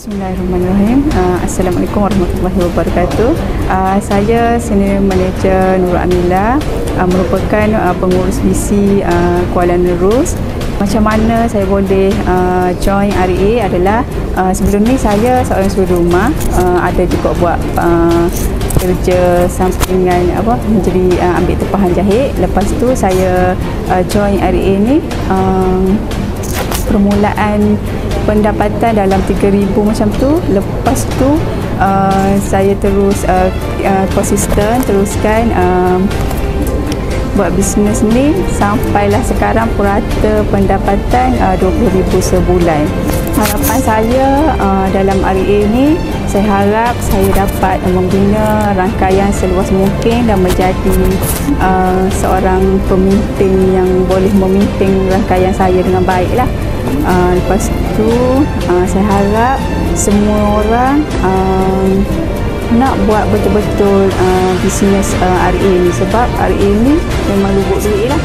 Bismillahirrahmanirrahim. Uh, Assalamualaikum warahmatullahi wabarakatuh. Uh, saya Senior Manager Nur Amila uh, merupakan uh, pengurus visi uh, Kuala Nerus. Macam mana saya boleh uh, join RA adalah uh, sebelum ni saya seorang suri rumah uh, ada juga buat uh, kerja sampingan apa menjadi uh, ambil tepahan jahit. Lepas tu saya uh, join RA ni uh, permulaan pendapatan dalam 3000 macam tu lepas tu uh, saya terus uh, uh, konsisten teruskan uh, buat bisnes ni sampailah sekarang purata pendapatan uh, 20000 sebulan harapan saya uh, dalam REA ni saya harap saya dapat membina rangkaian seluas mungkin dan menjadi uh, seorang pemimpin yang boleh memimpin rangkaian saya dengan baiklah. Uh, lepas tu uh, saya harap semua orang uh, nak buat betul-betul uh, bisnes uh, RA ni sebab RA ni memang lubuk duit lah.